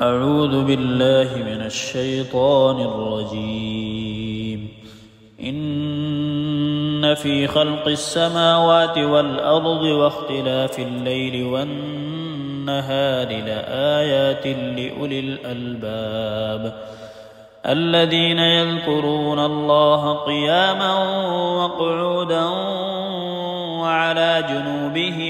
أعوذ بالله من الشيطان الرجيم. إن في خلق السماوات والأرض واختلاف الليل والنهار لآيات لأولي الألباب. الذين يذكرون الله قياما وقعودا وعلى جنوبهم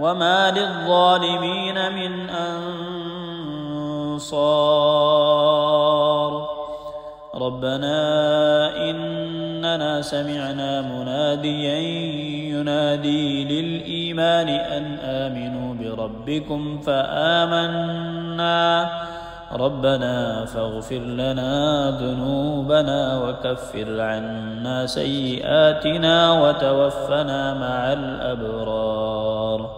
وما للظالمين من انصار ربنا اننا سمعنا مناديا ينادي للايمان ان امنوا بربكم فامنا ربنا فاغفر لنا ذنوبنا وكفر عنا سيئاتنا وتوفنا مع الابرار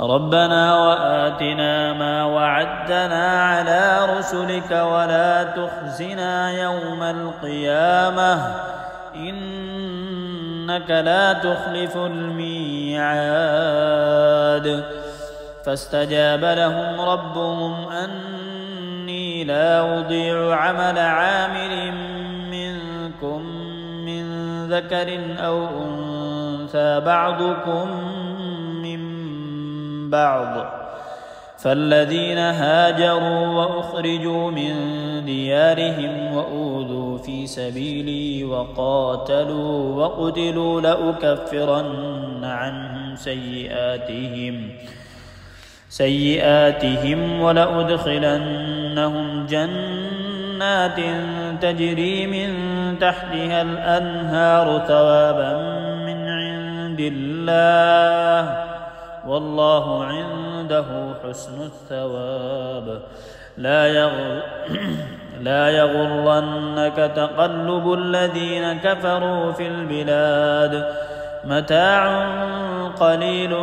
ربنا وآتنا ما وعدتنا على رسلك ولا تخزنا يوم القيامة. إنك لا تخلف الميعاد. فاستجاب لهم ربهم أني لا أضيع عمل عامل منكم من ذكر أو أنثى بعضكم بعض فالذين هاجروا وأخرجوا من ديارهم وأوذوا في سبيلي وقاتلوا وقتلوا لأكفرن عنهم سيئاتهم سيئاتهم ولأدخلنهم جنات تجري من تحتها الأنهار ثوابا من عند الله والله عنده حسن الثواب. لا يغر لا يغرنك تقلب الذين كفروا في البلاد. متاع قليل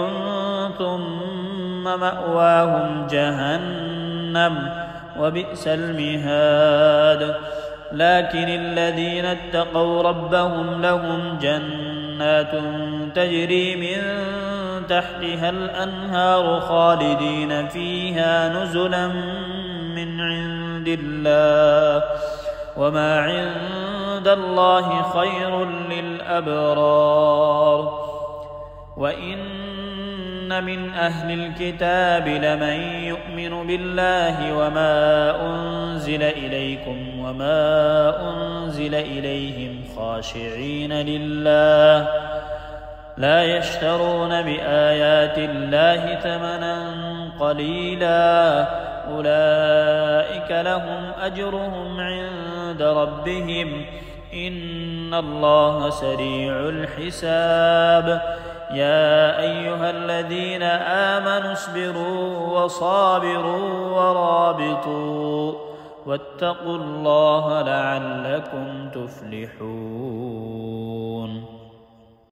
ثم مأواهم جهنم وبئس المهاد. لكن الذين اتقوا ربهم لهم جنات تجري من تحتها الانهار خالدين فيها نزلا من عند الله وما عند الله خير للأبرار وإن من أهل الكتاب لمن يؤمن بالله وما أنزل إليكم وما أنزل إليهم خاشعين لله لا يشترون بآيات الله ثمنا قليلا. أولئك لهم أجرهم عند ربهم. إن الله سريع الحساب. يا أيها الذين آمنوا اصبروا وصابروا ورابطوا. واتقوا الله لعلكم تفلحون.